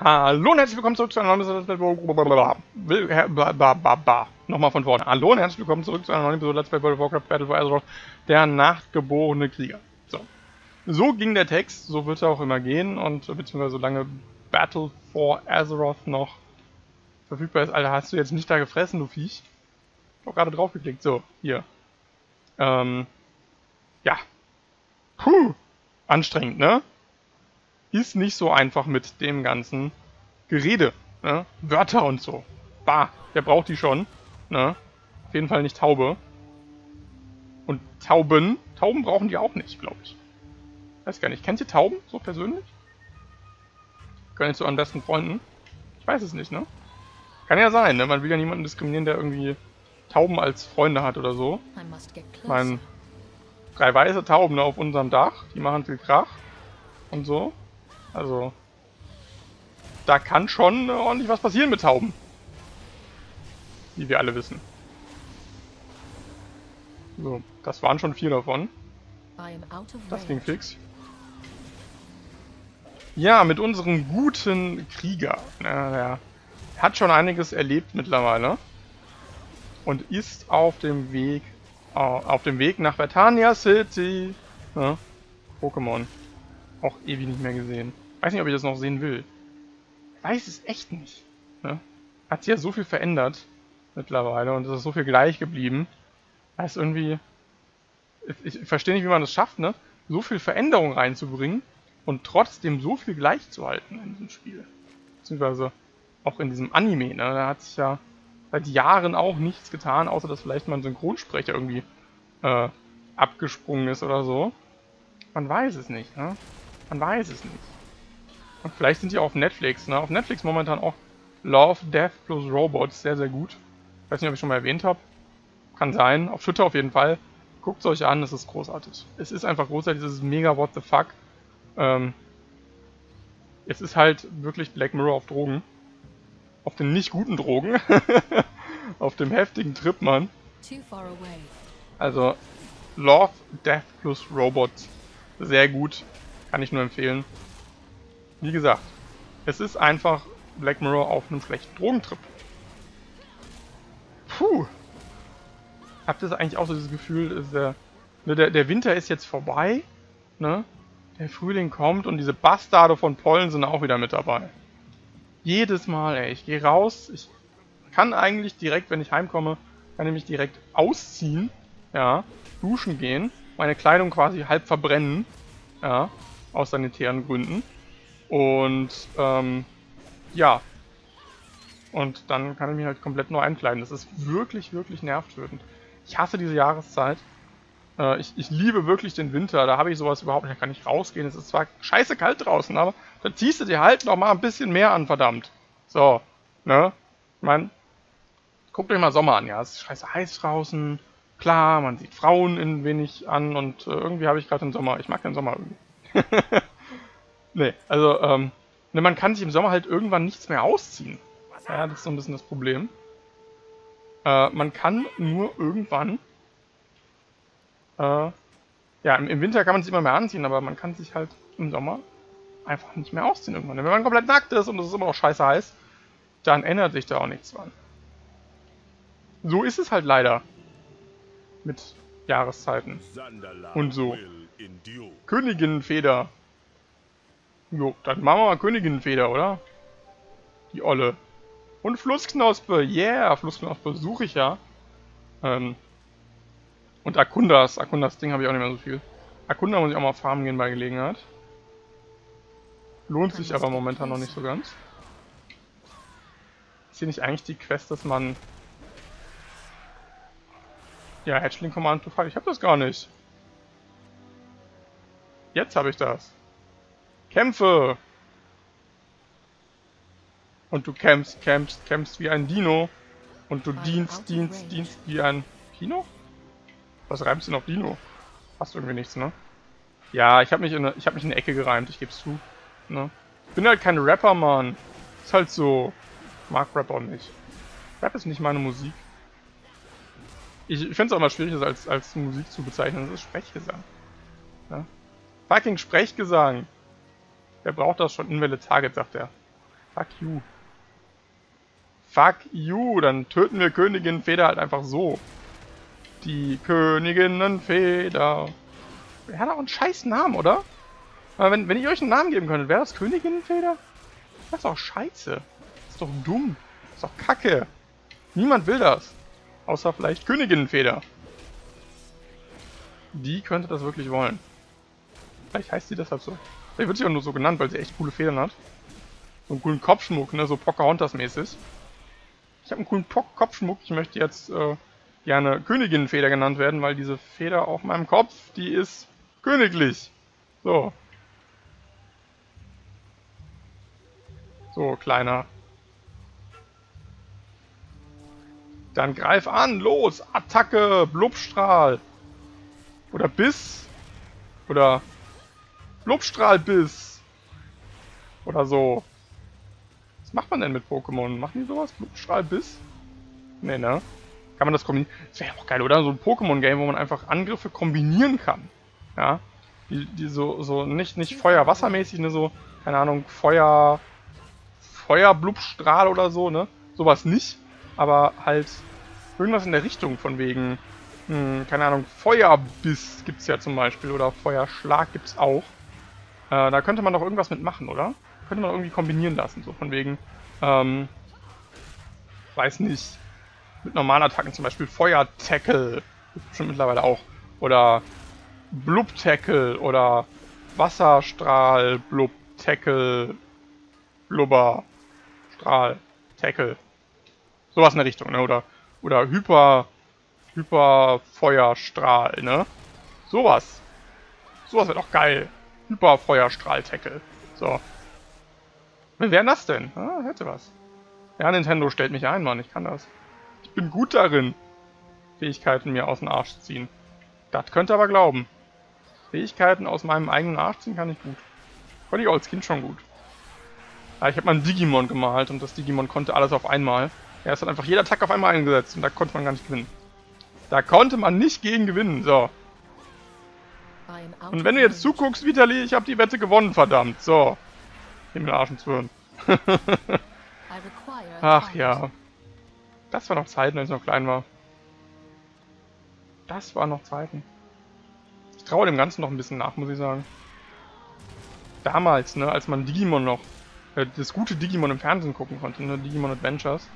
Hallo und herzlich willkommen zurück zu einer neuen Episode Nochmal von vorne. Hallo und herzlich willkommen zurück zu einer neuen Episode Let's Play World of Warcraft Battle for Azeroth, der nachgeborene Krieger. So. So ging der Text, so wird er auch immer gehen und beziehungsweise solange Battle for Azeroth noch verfügbar ist. Alter, hast du jetzt nicht da gefressen, du Viech? Ich hab gerade draufgeklickt. So, hier. Ähm. Ja. Puh. Anstrengend, ne? Ist nicht so einfach mit dem ganzen Gerede. Ne? Wörter und so. Bah, der braucht die schon. Ne? Auf jeden Fall nicht Taube. Und Tauben, Tauben brauchen die auch nicht, glaube ich. Weiß gar nicht. Kennt ihr Tauben so persönlich? Gehören zu euren besten Freunden? Ich weiß es nicht, ne? Kann ja sein, ne? Man will ja niemanden diskriminieren, der irgendwie Tauben als Freunde hat oder so. Mein drei weiße Tauben ne, auf unserem Dach, die machen viel Krach und so. Also, da kann schon ordentlich was passieren mit Tauben. Wie wir alle wissen. So, das waren schon vier davon. Das ging fix. Ja, mit unserem guten Krieger. Naja, hat schon einiges erlebt mittlerweile. Und ist auf dem Weg auf dem Weg nach Vertania City. Ja, Pokémon. Auch ewig nicht mehr gesehen. Weiß nicht, ob ich das noch sehen will. Weiß es echt nicht. Ne? Hat sich ja so viel verändert mittlerweile und es ist so viel gleich geblieben. Ist irgendwie... Ich, ich verstehe nicht, wie man das schafft, ne? So viel Veränderung reinzubringen und trotzdem so viel gleich zu halten in diesem Spiel. Beziehungsweise auch in diesem Anime, ne? Da hat sich ja seit Jahren auch nichts getan, außer dass vielleicht mal ein Synchronsprecher irgendwie äh, abgesprungen ist oder so. Man weiß es nicht, ne? Man weiß es nicht. Und vielleicht sind die auf Netflix, ne? Auf Netflix momentan auch Love, Death plus Robots, sehr, sehr gut. Ich weiß nicht, ob ich schon mal erwähnt habe. Kann sein. Auf Twitter auf jeden Fall. Guckt es euch an, es ist großartig. Es ist einfach großartig, es ist mega what the fuck. Ähm, es ist halt wirklich Black Mirror auf Drogen. Auf den nicht guten Drogen. auf dem heftigen Trip, Mann. Also, Love, Death plus Robots. Sehr gut. Kann ich nur empfehlen. Wie gesagt, es ist einfach Black Mirror auf einem schlechten Drogentrip. Puh. Habt ihr eigentlich auch so dieses Gefühl, der, ne, der, der Winter ist jetzt vorbei, ne? Der Frühling kommt und diese Bastarde von Pollen sind auch wieder mit dabei. Jedes Mal, ey. Ich gehe raus, ich kann eigentlich direkt, wenn ich heimkomme, kann ich mich direkt ausziehen, ja, duschen gehen, meine Kleidung quasi halb verbrennen, ja, aus sanitären Gründen. Und ähm, ja. Und dann kann ich mich halt komplett neu einkleiden. Das ist wirklich, wirklich nervtötend. Ich hasse diese Jahreszeit. Äh, ich, ich liebe wirklich den Winter. Da habe ich sowas überhaupt nicht. Da kann ich rausgehen. Es ist zwar scheiße kalt draußen, aber da ziehst du dir halt noch mal ein bisschen mehr an, verdammt. So, ne? Ich meine, guckt euch mal Sommer an, ja. Es ist scheiße heiß draußen. Klar, man sieht Frauen in wenig an und äh, irgendwie habe ich gerade den Sommer. Ich mag den Sommer irgendwie. Nee, also, ähm, ne, man kann sich im Sommer halt irgendwann nichts mehr ausziehen. Ja, das ist so ein bisschen das Problem. Äh, man kann nur irgendwann, äh, ja, im, im, Winter kann man sich immer mehr anziehen, aber man kann sich halt im Sommer einfach nicht mehr ausziehen irgendwann. Wenn man komplett nackt ist und es ist immer noch scheiße heiß, dann ändert sich da auch nichts dran. So ist es halt leider. Mit Jahreszeiten. Und so. Königinnenfeder. Jo, dann machen wir mal Königinnenfeder, oder? Die Olle. Und Flussknospe, yeah, Flussknospe suche ich ja. Ähm. Und Akundas, Akundas Ding habe ich auch nicht mehr so viel. Akunda muss ich auch mal farmen gehen bei Gelegenheit. Lohnt sich aber momentan noch nicht so ganz. Ist hier nicht eigentlich die Quest, dass man... Ja, Hatchling Command to Fight, ich habe das gar nicht. Jetzt habe ich das. Kämpfe! Und du kämpfst, kämpfst, kämpfst wie ein Dino. Und du dienst, dienst, dienst wie ein Kino? Was reimst du denn auf Dino? Passt irgendwie nichts, ne? Ja, ich habe mich, in eine, ich hab mich in eine Ecke gereimt, ich geb's zu. Ne? Bin halt kein Rapper, Mann. Ist halt so. Ich mag Rap auch nicht. Rap ist nicht meine Musik. Ich, ich finde es auch immer schwierig, das als, als Musik zu bezeichnen. Das ist Sprechgesang. Ja? Fucking Sprechgesang. Wer braucht das schon? Invalid Target, sagt er. Fuck you. Fuck you, dann töten wir Königin Feder halt einfach so. Die Königinnenfeder. Er hat auch einen scheiß Namen, oder? Aber wenn, wenn ich euch einen Namen geben könnte, wäre das Königinnenfeder? Das ist doch scheiße. Das ist doch dumm. Das ist doch kacke. Niemand will das. Außer vielleicht Königinnenfeder. Die könnte das wirklich wollen. Vielleicht heißt sie deshalb so. Vielleicht wird sie auch nur so genannt, weil sie echt coole Federn hat. So einen coolen Kopfschmuck, ne? So Pocahontas-mäßig. Ich habe einen coolen po Kopfschmuck. Ich möchte jetzt äh, gerne Königinnenfeder genannt werden, weil diese Feder auf meinem Kopf, die ist königlich. So. So, kleiner. Dann greif an, los, Attacke, Blubstrahl. Oder Biss. Oder Blubstrahlbiss. Oder so. Was macht man denn mit Pokémon? Machen die sowas? Blubstrahlbiss? Nee, ne? Kann man das kombinieren? Das wäre ja auch geil, oder? So ein Pokémon-Game, wo man einfach Angriffe kombinieren kann. Ja? Die, die so, so nicht, nicht Feuer-Wassermäßig, ne? So, keine Ahnung, Feuer... Feuerblubstrahl oder so, ne? Sowas nicht. Aber halt irgendwas in der Richtung von wegen hm, keine Ahnung, Feuerbiss gibt es ja zum Beispiel oder Feuerschlag gibt es auch. Äh, da könnte man doch irgendwas mitmachen, oder? Könnte man irgendwie kombinieren lassen, so von wegen, ähm, weiß nicht, mit normalen Attacken zum Beispiel Feuer-Tackle, bestimmt mittlerweile auch, oder Blub-Tackle oder Wasserstrahl, Blub-Tackle, Blubber, Strahl, Tackle. Sowas in der Richtung, ne? Oder, oder Hyper, Hyperfeuerstrahl, ne? Sowas. Sowas wäre doch geil. Hyperfeuerstrahl-Tackle. So. Wer wäre das denn? Ah, hätte was. Ja, Nintendo stellt mich ein, Mann. Ich kann das. Ich bin gut darin, Fähigkeiten mir aus dem Arsch ziehen. Das könnt ihr aber glauben. Fähigkeiten aus meinem eigenen Arsch ziehen kann ich gut. Konnte ich auch als Kind schon gut. Ja, ich habe mal ein Digimon gemalt und das Digimon konnte alles auf einmal. Er ist dann einfach jeder Tag auf einmal eingesetzt und da konnte man gar nicht gewinnen. Da konnte man nicht gegen gewinnen, so. Und wenn du jetzt zuguckst, Vitali, ich habe die Wette gewonnen, verdammt. So. Himmel Arschen zu hören. Ach ja. Das war noch Zeiten, als ich noch klein war. Das war noch Zeiten. Ich traue dem Ganzen noch ein bisschen nach, muss ich sagen. Damals, ne, als man Digimon noch, äh, das gute Digimon im Fernsehen gucken konnte, ne, Digimon Adventures.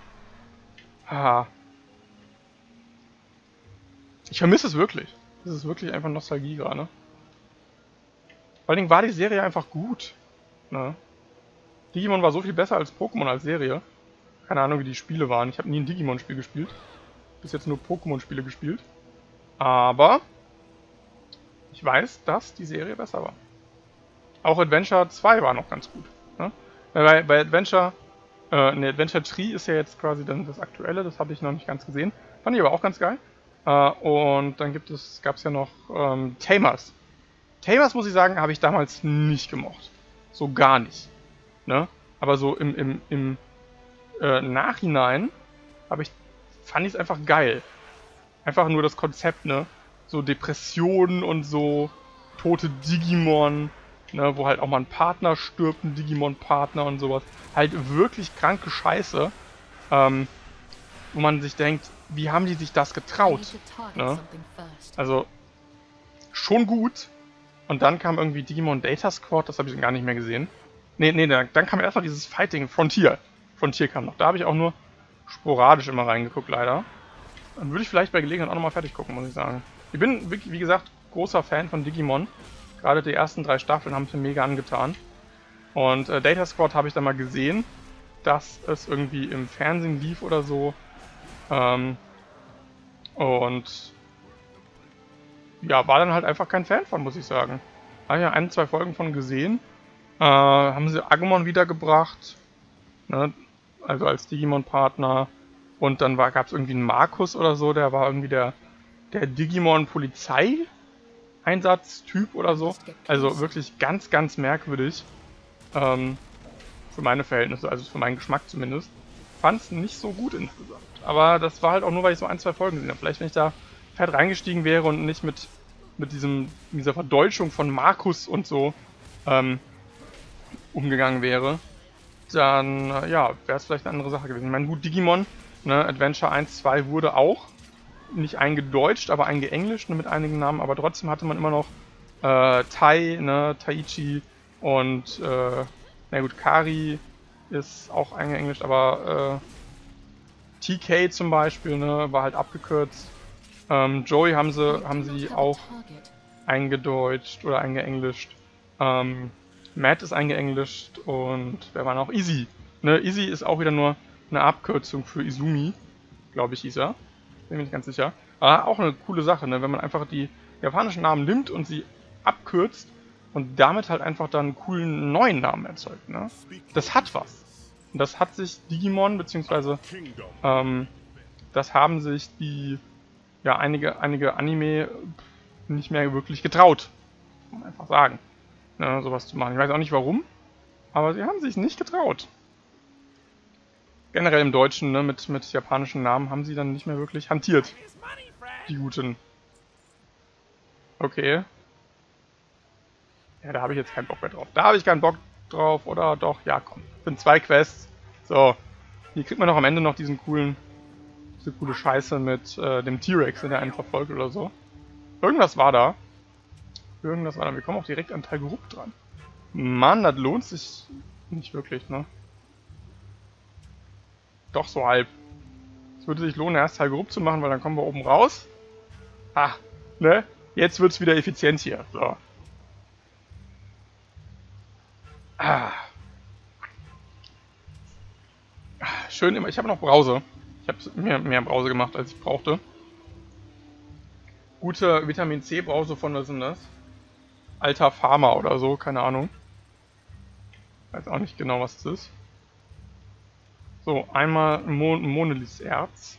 Haha. Ich vermisse es wirklich. Das ist wirklich einfach Nostalgie gerade. Vor allen Dingen war die Serie einfach gut. Ne? Digimon war so viel besser als Pokémon als Serie. Keine Ahnung, wie die Spiele waren. Ich habe nie ein Digimon-Spiel gespielt. Bis jetzt nur Pokémon-Spiele gespielt. Aber ich weiß, dass die Serie besser war. Auch Adventure 2 war noch ganz gut. Ne? Bei, bei Adventure, äh, ne, Adventure Tree ist ja jetzt quasi dann das aktuelle, das habe ich noch nicht ganz gesehen. Fand ich aber auch ganz geil. Äh, und dann gibt es, gab es ja noch ähm, Tamers. Tamers, muss ich sagen, habe ich damals nicht gemocht. So gar nicht. Ne? Aber so im, im, im äh, Nachhinein ich, fand ich es einfach geil. Einfach nur das Konzept, ne? So Depressionen und so tote Digimon, ne? Wo halt auch mal ein Partner stirbt, ein Digimon-Partner und sowas. Halt wirklich kranke Scheiße. Ähm, wo man sich denkt, wie haben die sich das getraut? Ne? Also, schon gut. Und dann kam irgendwie Digimon Data Squad, das habe ich gar nicht mehr gesehen. Nee, nee, dann, dann kam erstmal dieses Fighting Frontier. Frontier kam noch. Da habe ich auch nur sporadisch immer reingeguckt, leider. Dann würde ich vielleicht bei Gelegenheit auch nochmal fertig gucken, muss ich sagen. Ich bin, wie gesagt, großer Fan von Digimon. Gerade die ersten drei Staffeln haben es mir mega angetan. Und äh, Data Squad habe ich dann mal gesehen, dass es irgendwie im Fernsehen lief oder so. Ähm, und ja, war dann halt einfach kein Fan von, muss ich sagen. Habe ja ein, zwei Folgen von gesehen. Äh, haben sie Agumon wiedergebracht. Ne? Also als Digimon-Partner. Und dann gab es irgendwie einen Markus oder so, der war irgendwie der, der Digimon-Polizei-Einsatztyp oder so. Also wirklich ganz, ganz merkwürdig. Ähm, für meine Verhältnisse, also für meinen Geschmack zumindest. Fand es nicht so gut insgesamt. Aber das war halt auch nur, weil ich so ein, zwei Folgen gesehen habe. Vielleicht, wenn ich da fett reingestiegen wäre und nicht mit, mit diesem, dieser Verdeutschung von Markus und so ähm, umgegangen wäre, dann, äh, ja, wäre es vielleicht eine andere Sache gewesen. Ich meine, gut, Digimon, ne, Adventure 1, 2 wurde auch nicht eingedeutscht, aber eingeenglischt ne, mit einigen Namen, aber trotzdem hatte man immer noch äh, Tai, ne, Taichi und, äh, na gut, Kari ist auch eingeenglischt, aber äh, TK zum Beispiel, ne, war halt abgekürzt. Ähm, Joey haben sie, haben sie auch eingedeutscht oder eingeenglischt. Ähm, Matt ist eingeenglischt und wer war noch? Easy. Ne, Easy ist auch wieder nur eine Abkürzung für Izumi, glaube ich, er. Bin mir nicht ganz sicher. Aber auch eine coole Sache, ne, wenn man einfach die japanischen Namen nimmt und sie abkürzt und damit halt einfach dann einen coolen neuen Namen erzeugt. Ne? Das hat was. Und das hat sich Digimon, beziehungsweise ähm, das haben sich die, ja, einige, einige Anime nicht mehr wirklich getraut. Muss man einfach sagen. Ne, sowas zu machen. Ich weiß auch nicht warum, aber sie haben sich nicht getraut. Generell im Deutschen, ne, mit, mit japanischen Namen haben sie dann nicht mehr wirklich hantiert. Die Guten. Okay. Ja, da habe ich jetzt keinen Bock mehr drauf. Da habe ich keinen Bock drauf, oder doch? Ja, komm. Sind zwei Quests. So. Hier kriegt man noch am Ende noch diesen coolen, diese coole Scheiße mit äh, dem T-Rex, der einen verfolgt oder so. Irgendwas war da. Irgendwas war da. Wir kommen auch direkt an Talgerup dran. Mann, das lohnt sich nicht wirklich, ne? Doch so halb. Es würde sich lohnen, erst Talgerup zu machen, weil dann kommen wir oben raus. Ah, ne? Jetzt wird's wieder effizient hier. So. Ah. Schön immer. Ich habe noch Brause. Ich habe mehr, mehr Brause gemacht, als ich brauchte. Gute Vitamin C Brause von was denn das? Alter Pharma oder so, keine Ahnung. Weiß auch nicht genau, was das ist. So, einmal Mon Monelis-Erz.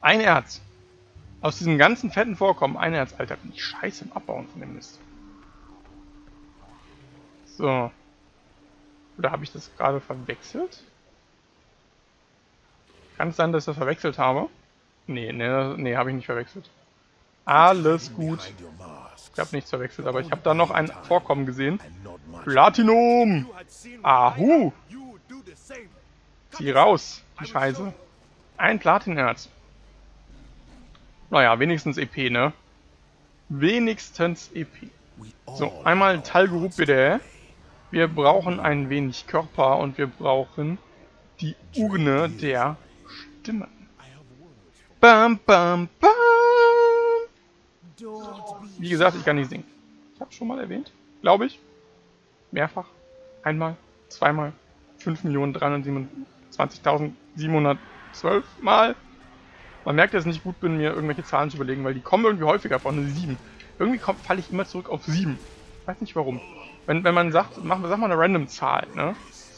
Ein Erz. Aus diesem ganzen fetten Vorkommen ein Erz. Alter, bin ich scheiße im Abbauen von dem Mist. So. Oder habe ich das gerade verwechselt? Kann es sein, dass ich das verwechselt habe? Nee, nee, nee, habe ich nicht verwechselt. Alles gut. Ich habe nichts verwechselt, aber ich habe da noch ein Vorkommen gesehen. Platinum! Ahu! Zieh raus, die Scheiße. Ein Platinerz. Naja, wenigstens EP, ne? Wenigstens EP. So, einmal Talgerup bitte. Wir brauchen ein wenig Körper und wir brauchen die Urne der Stimmen. Bam, bam, bam. Wie gesagt, ich kann nicht singen. Ich habe schon mal erwähnt, glaube ich. Mehrfach. Einmal, zweimal, 5.327.712 Mal. Man merkt, dass ich nicht gut bin, mir irgendwelche Zahlen zu überlegen, weil die kommen irgendwie häufiger von 7. Irgendwie falle ich immer zurück auf 7. Ich weiß nicht warum. Wenn, wenn man sagt, mach, sag mal eine random Zahl, ne?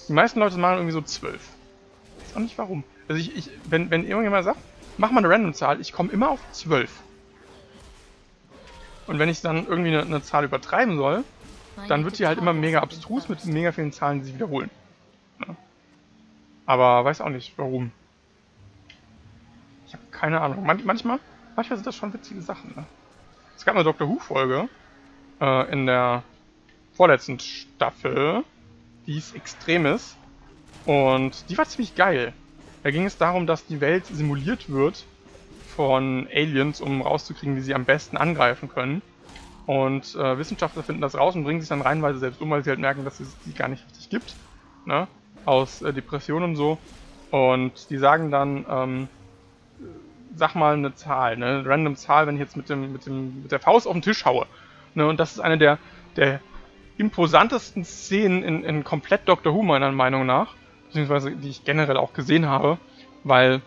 Die meisten Leute machen irgendwie so 12. Ich weiß auch nicht warum. Also ich, ich wenn, wenn irgendjemand sagt, mach mal eine random Zahl, ich komme immer auf 12. Und wenn ich dann irgendwie eine, eine Zahl übertreiben soll, dann wird sie halt immer mega abstrus mit mega vielen Zahlen, die sich wiederholen. Aber weiß auch nicht, warum. Ich habe keine Ahnung. Man manchmal, manchmal sind das schon witzige Sachen. Ne? Es gab eine Doctor Who-Folge äh, in der vorletzten Staffel, die ist Extremis. Und die war ziemlich geil. Da ging es darum, dass die Welt simuliert wird von Aliens, um rauszukriegen, wie sie am besten angreifen können. Und äh, Wissenschaftler finden das raus und bringen sich dann reinweise selbst um, weil sie halt merken, dass es die gar nicht richtig gibt. Ne? Aus äh, Depressionen und so. Und die sagen dann, ähm, sag mal eine Zahl, ne? Random Zahl, wenn ich jetzt mit dem, mit dem, mit der Faust auf den Tisch haue. Ne? Und das ist eine der, der imposantesten Szenen in, in komplett Doctor Who meiner Meinung nach, beziehungsweise die ich generell auch gesehen habe, weil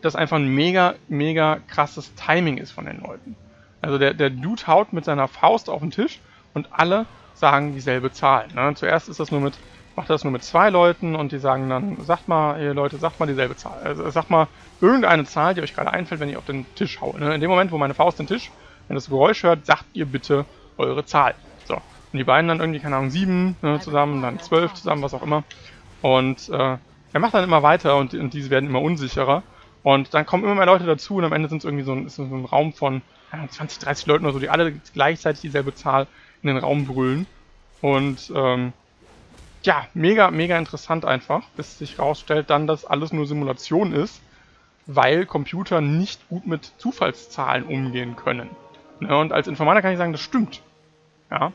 das einfach ein mega, mega krasses Timing ist von den Leuten. Also der, der Dude haut mit seiner Faust auf den Tisch und alle sagen dieselbe Zahl. Ne? Zuerst ist das nur mit, macht das nur mit zwei Leuten und die sagen dann, sagt mal, ihr Leute, sagt mal dieselbe Zahl. Also sagt mal irgendeine Zahl, die euch gerade einfällt, wenn ich auf den Tisch haue. Ne? In dem Moment, wo meine Faust den Tisch, wenn das Geräusch hört, sagt ihr bitte eure Zahl. So. Und die beiden dann irgendwie, keine Ahnung, sieben ne, zusammen, dann zwölf zusammen, was auch immer. Und äh, er macht dann immer weiter und, und diese werden immer unsicherer. Und dann kommen immer mehr Leute dazu und am Ende sind es irgendwie so ein, so ein Raum von ja, 20, 30 Leuten oder so, die alle gleichzeitig dieselbe Zahl in den Raum brüllen. Und ähm, ja, mega, mega interessant einfach, bis sich herausstellt dann, dass alles nur Simulation ist, weil Computer nicht gut mit Zufallszahlen umgehen können. Ja, und als Informatiker kann ich sagen, das stimmt. Ja,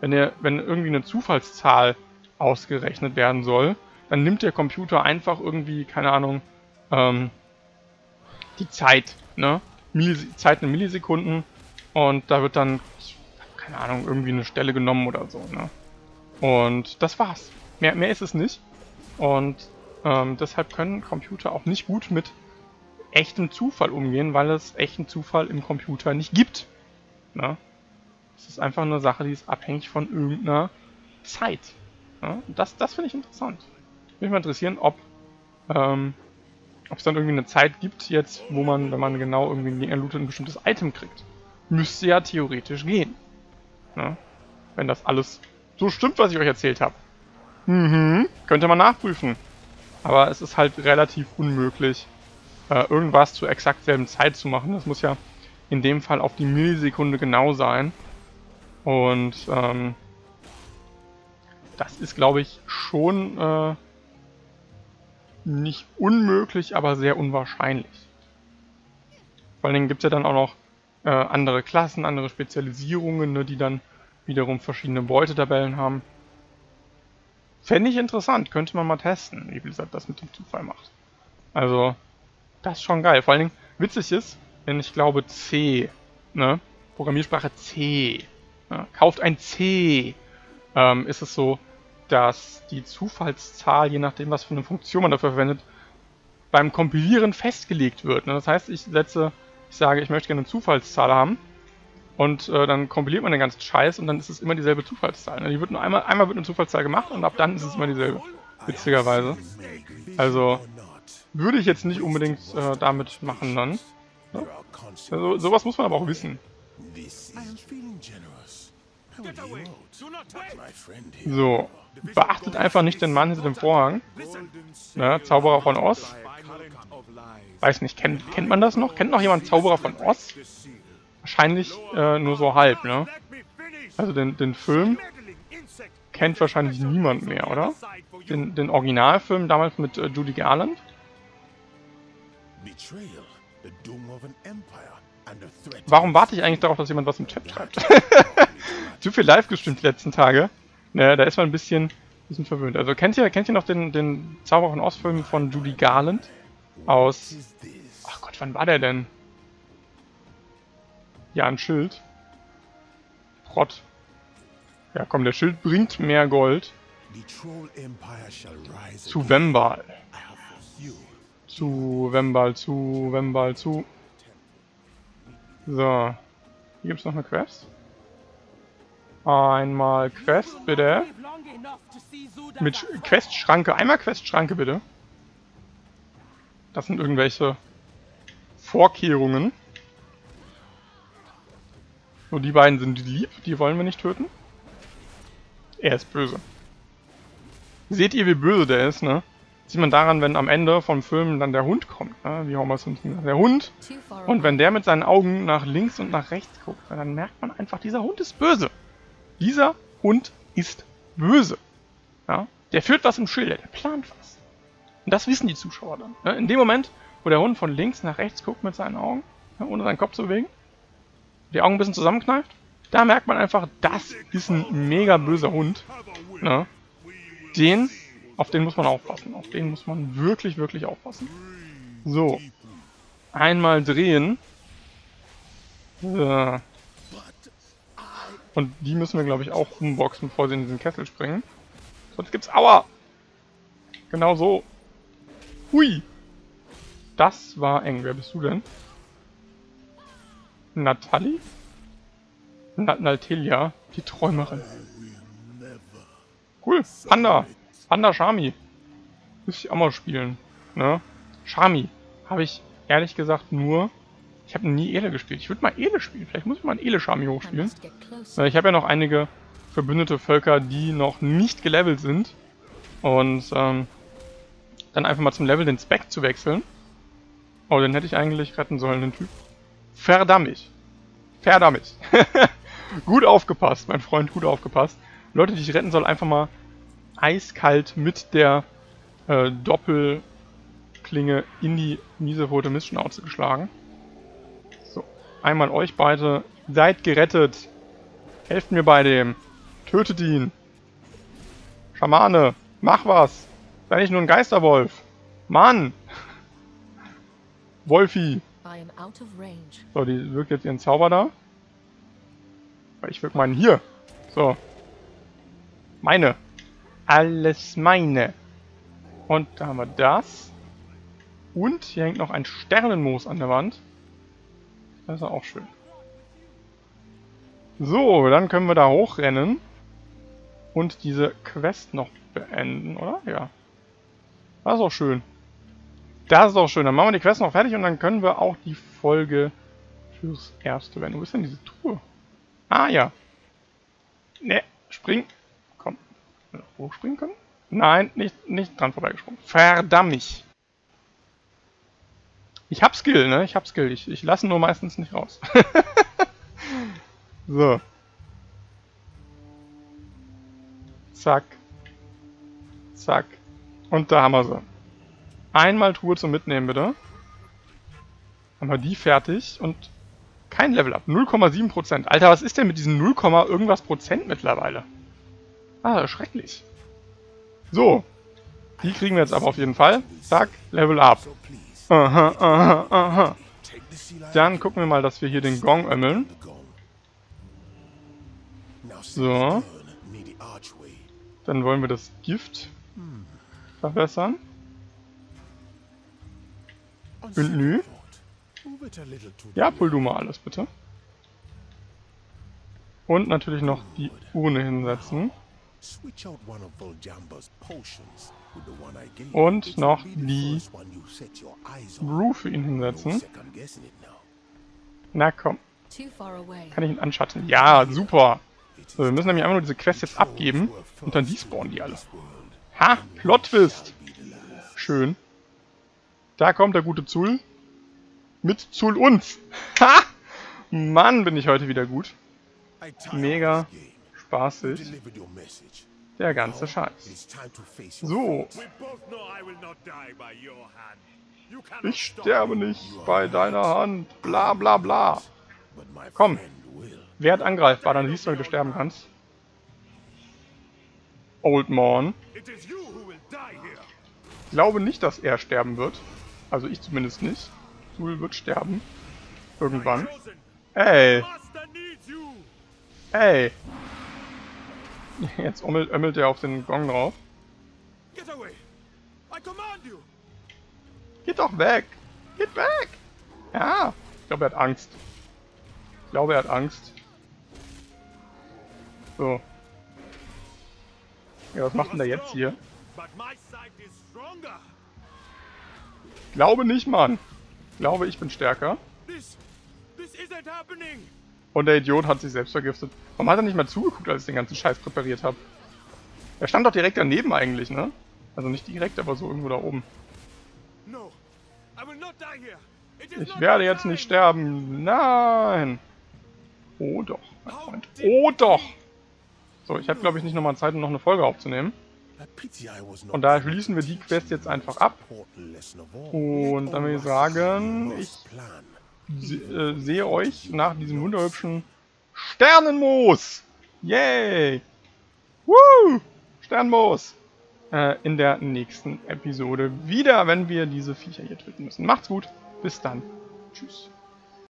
wenn, ihr, wenn irgendwie eine Zufallszahl ausgerechnet werden soll, dann nimmt der Computer einfach irgendwie, keine Ahnung, ähm, die Zeit, ne? Millis Zeit in Millisekunden und da wird dann, keine Ahnung, irgendwie eine Stelle genommen oder so, ne? Und das war's. Mehr, mehr ist es nicht. Und ähm, deshalb können Computer auch nicht gut mit echtem Zufall umgehen, weil es echten Zufall im Computer nicht gibt. Ne? Es ist einfach eine Sache, die ist abhängig von irgendeiner Zeit. Ne? Das, das finde ich interessant. Mich mal interessieren, ob ähm, es dann irgendwie eine Zeit gibt jetzt, wo man, wenn man genau irgendwie einen Gegner lootet, ein bestimmtes Item kriegt. Müsste ja theoretisch gehen. Ne? Wenn das alles so stimmt, was ich euch erzählt habe. Mhm. Könnte man nachprüfen. Aber es ist halt relativ unmöglich, äh, irgendwas zur exakt selben Zeit zu machen. Das muss ja in dem Fall auf die Millisekunde genau sein. Und ähm, das ist, glaube ich, schon äh, nicht unmöglich, aber sehr unwahrscheinlich. Vor allen Dingen gibt es ja dann auch noch äh, andere Klassen, andere Spezialisierungen, ne, die dann wiederum verschiedene Beutetabellen haben. Fände ich interessant, könnte man mal testen, wie Blizzard das mit dem Zufall macht. Also, das ist schon geil. Vor allen Dingen, witzig ist, wenn ich glaube C, ne, Programmiersprache C, ne, kauft ein C, ähm, ist es so, dass die Zufallszahl, je nachdem, was für eine Funktion man dafür verwendet, beim Kompilieren festgelegt wird. Ne? Das heißt, ich setze, ich sage, ich möchte gerne eine Zufallszahl haben und äh, dann kompiliert man den ganzen Scheiß und dann ist es immer dieselbe Zufallszahl. Die wird nur einmal, einmal wird eine Zufallszahl gemacht und ab dann ist es immer dieselbe. Witzigerweise. Also würde ich jetzt nicht unbedingt äh, damit machen dann. Ne? Also, sowas muss man aber auch wissen. So, beachtet einfach nicht den Mann hinter dem Vorhang. Ne, Zauberer von Oz. Weiß nicht, kennt, kennt man das noch? Kennt noch jemand Zauberer von Oz? Wahrscheinlich äh, nur so halb, ne? Also den, den Film kennt wahrscheinlich niemand mehr, oder? Den, den Originalfilm damals mit äh, Judy Garland? Warum warte ich eigentlich darauf, dass jemand was im Chat schreibt? Zu viel live gestimmt die letzten Tage. Naja, da ist man ein bisschen, bisschen verwöhnt. Also kennt ihr, kennt ihr noch den, den Zauberer von Ostfilm von Judy Garland? Aus... Ach Gott, wann war der denn? Ja, ein Schild. Prott. Ja komm, der Schild bringt mehr Gold. Zu Wembal. Zu Wembal, zu Wembal, zu... So. Hier gibt es noch eine Quest. Einmal Quest, bitte. Mit Questschranke. Einmal Questschranke, bitte. Das sind irgendwelche Vorkehrungen. Nur die beiden sind lieb, die wollen wir nicht töten. Er ist böse. Seht ihr, wie böse der ist, ne? Sieht man daran, wenn am Ende vom Film dann der Hund kommt, ne? wie Homer Simpson sagt, der Hund. Und wenn der mit seinen Augen nach links und nach rechts guckt, dann merkt man einfach, dieser Hund ist böse. Dieser Hund ist böse. Ja? Der führt was im Schilde, der plant was. Und das wissen die Zuschauer dann. Ne? In dem Moment, wo der Hund von links nach rechts guckt mit seinen Augen, ne? ohne seinen Kopf zu bewegen, die Augen ein bisschen zusammenkneift, da merkt man einfach, das ist ein mega böser Hund. Ne? Den auf den muss man aufpassen. Auf den muss man wirklich, wirklich aufpassen. So. Einmal drehen. So. Und die müssen wir, glaube ich, auch umboxen, bevor sie in diesen Kessel springen. Sonst gibt's Aua! Genau so. Hui! Das war eng. Wer bist du denn? Nathalie? Nat Natalia, die Träumerin. Cool, Panda. Panda Shami. Müsste ich auch mal spielen. Ne? Shami. Habe ich ehrlich gesagt nur... Ich habe nie Ele gespielt. Ich würde mal Ele spielen. Vielleicht muss ich mal einen Ele Shami hochspielen. Ich habe ja noch einige verbündete Völker, die noch nicht gelevelt sind. Und ähm, dann einfach mal zum Level den Spec zu wechseln. Oh, den hätte ich eigentlich retten sollen, den Typ. Verdammt. Verdammt. gut aufgepasst, mein Freund, gut aufgepasst. Leute, die ich retten soll, einfach mal eiskalt mit der äh, Doppelklinge in die miese rote Mistschnauze geschlagen. So, einmal euch beide. Seid gerettet. Helft mir bei dem. Tötet ihn. Schamane, mach was. Sei nicht nur ein Geisterwolf. Mann. Wolfi. So, die wirkt jetzt ihren Zauber da. Ich wirke meinen hier. So. Meine. Alles meine. Und da haben wir das. Und hier hängt noch ein Sternenmoos an der Wand. Das ist auch schön. So, dann können wir da hochrennen. Und diese Quest noch beenden, oder? Ja. Das ist auch schön. Das ist auch schön. Dann machen wir die Quest noch fertig und dann können wir auch die Folge fürs Erste werden. Wo ist denn diese Truhe? Ah, ja. Ne, spring. Komm. Hochspringen können? Nein, nicht, nicht dran vorbeigesprungen. Verdammt. Ich hab Skill, ne? Ich hab Skill. Ich, ich lasse nur meistens nicht raus. so. Zack. Zack. Und da haben wir sie. Einmal Truhe zum Mitnehmen, bitte. Haben wir die fertig und kein Level Up. 0,7%. Alter, was ist denn mit diesen 0, irgendwas Prozent mittlerweile? Ah, schrecklich. So. Die kriegen wir jetzt aber auf jeden Fall. Zack, Level Up. Aha, aha, aha. Dann gucken wir mal, dass wir hier den Gong ömmeln. So. Dann wollen wir das Gift verbessern. Und nü. Ja, pull du mal alles, bitte. Und natürlich noch die Urne hinsetzen. Und noch die Brew für ihn hinsetzen. Na komm. Kann ich ihn anschatten? Ja, super. So, wir müssen nämlich einfach nur diese Quest jetzt abgeben und dann despawnen die alle. Ha, Plot-Twist. Schön. Da kommt der gute Zul. Mit Zul uns. Ha! Mann, bin ich heute wieder gut. Mega spaßig. Der ganze Scheiß. So. Ich sterbe nicht bei deiner Hand. Bla bla bla. Komm. Werd angreifbar, dann siehst du, wie du sterben kannst. Old Morn. Ich glaube nicht, dass er sterben wird. Also ich zumindest nicht. Sul wird sterben. Irgendwann. Ey. Ey. Jetzt ömmelt, ömmelt er auf den Gong drauf. Geht doch weg! Geht weg! Ja, ich glaube, er hat Angst. Ich glaube, er hat Angst. So. Ja, was macht denn der jetzt hier? Glaube nicht, Mann. Glaube, ich bin stärker. Und der Idiot hat sich selbst vergiftet. Warum hat er nicht mal zugeguckt, als ich den ganzen Scheiß präpariert habe? Er stand doch direkt daneben eigentlich, ne? Also nicht direkt, aber so irgendwo da oben. Ich werde jetzt nicht sterben. Nein. Oh doch, mein Freund. Oh doch. So, ich habe glaube ich nicht nochmal Zeit, um noch eine Folge aufzunehmen. Und daher schließen wir die Quest jetzt einfach ab. Und dann würde ich sagen, ich se äh, sehe euch nach diesem wunderhübschen Sternenmoos. Yay! Woo! Sternmoos! Äh, in der nächsten Episode wieder, wenn wir diese Viecher hier töten müssen. Macht's gut, bis dann. Tschüss.